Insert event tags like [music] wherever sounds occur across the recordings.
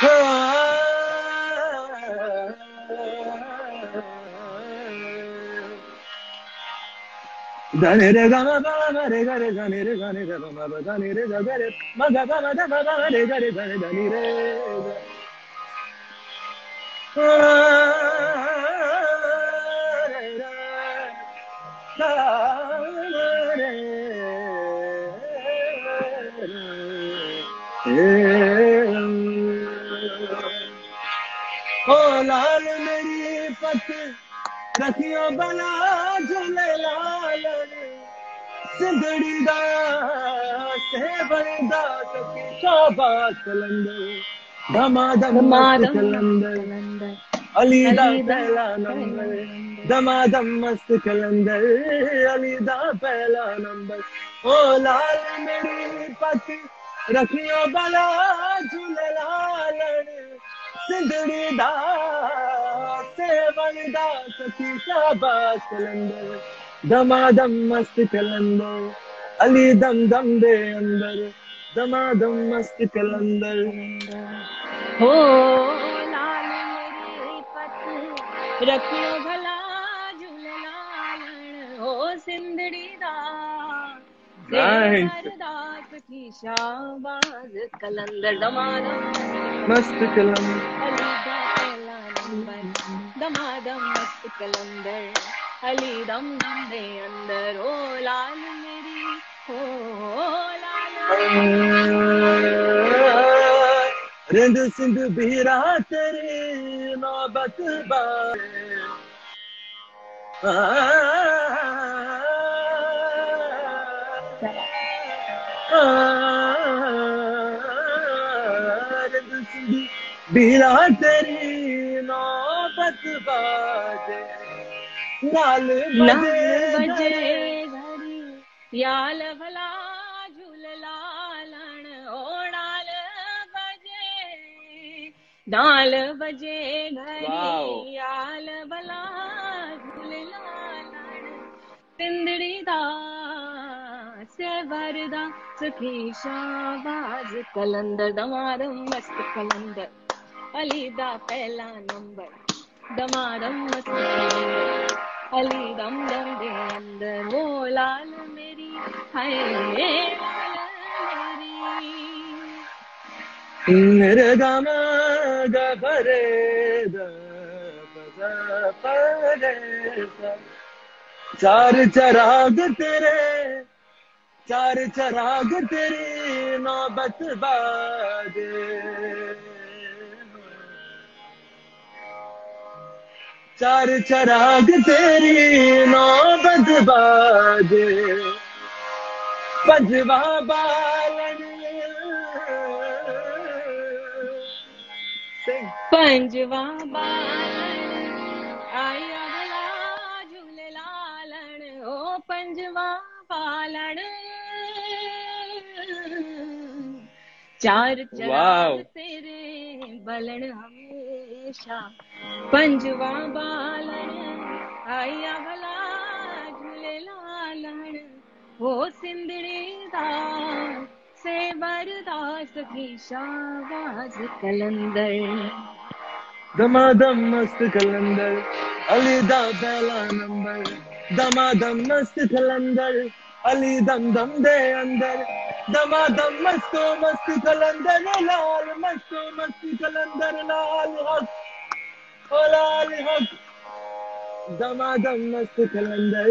Dani re ga ma ba ma re ga re ga ni re ga ni re ma ba ga ni re ga ga re ma ga ba ma da ba ba re ga re ga ni da ni re ओ लाल मेरी पत रखियो बना झूले लाल सिंधड़ी दा से बंदा सखी शाबाश कलंदर। धमाधम मस्त कलंदर। अली दा पहला नंबर। धमाधम मस्त कलंदर। अली दा पहला नंबर। ओ लाल मेरी पत रखियो बला झूले लाल सिंधड़ी दा सेवन दा सखी शाबाश कलंदर दमादम मस्त कलंदर अली दम दम दे अंदर दमादम मस्त कलंदर हो लाल मेरी पत रखियो भला झूललालण हो सिंधड़ी दा Nice. दास की शाबाज कलंदर दमादम मस्त कलंदर अली दा पहला नंबर दमादम मस्त कलंदर अली दम दम दे अंदर ओ लाल मेरी हो लाल रिंद सिंध बीरा तेरी नौबत बारे बीरा तेरी नौबत बाजे नाल नाल बजे बजे घड़ी याल भला झूललालण ओ नाल बजे नाल बजे Wow. घड़ी याल भला झूललालण सिंदड़ी दा से वरदा कलंदर दमादम मस्त कलंदर। अली दा पहला नंबर। दमादम मस्त अली दम दम दे अंदर। वो लाल मेरी, हाय मेरी। गम गरे। चार चराग तेरे चार चराग तेरी नौबत बाजे चार चराग तेरी नौबत बाजे पंजवा बालन। पंजवा बालन आया भला झूले लालण ओ पंजवा बालन। चार. चराग तेरे बलन हमेशा। पंजवा बालन आया भला झूले लालण। हो सिंदड़ी दा से बरदास की शाबाज कलंदर। दमादम मस्त कलंदर अली दा पहला नंबर। दमादम मस्त कलंदर अली दम दम दे अंदर। दमादम मस्तो मस्त कलंदर लाल मस्तो मस्त कलंदर लाल हक ओ लाल हक। दमादम मस्त कलंदर।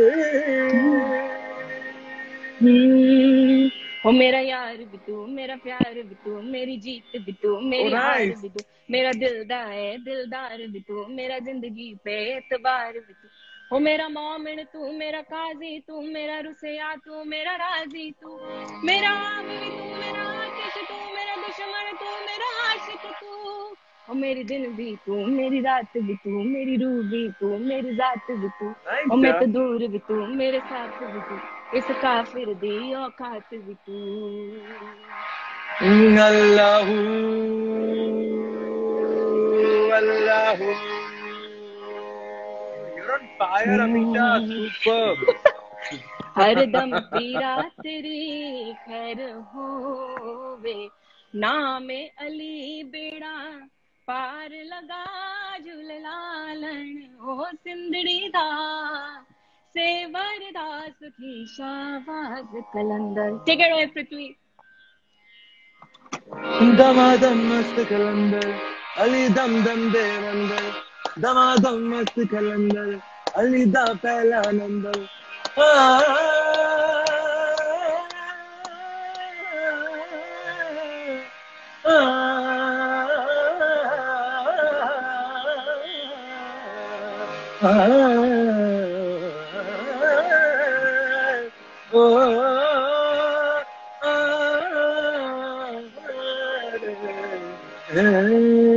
हम्म, ओ मेरा यार भी तू मेरा प्यार भी तू मेरी जीत भी तू मेरी Oh, हार भी तू मेरा दिलदार है दिलदार भी तू मेरा ज़िंदगी पे एतबार भी तू। ओ मेरा मोमिन तू मेरा काजी तू मेरा रुसया तू मेरा राजी तू मेरा आप भी तू मेरा आशिक तू मेरा दुश्मन तू मेरा आशिक तू ओ मेरी दिन भी तू मेरी रात भी तू मेरी रूह भी तू मेरी जात भी तू Nice, ओ मैं तो yeah. दूर भी तू मेरे साथ भी तू इस काफिर दी औकात भी तू Allahu Allahu You're on fire, Amisha. [laughs] Superb. हरदम पीरा तेरी खैर होवे नाम अली बेड़ा पार लगा झूललालन ओ सिंधड़ी दा सेवर दा सुखी Shahbaz Qalandar take it away पृथ्वी दमादम मस्त कलंदर अली दम दम दे अंदर दमादम मस्त कलंदर अली दा पहला नंबर। Oh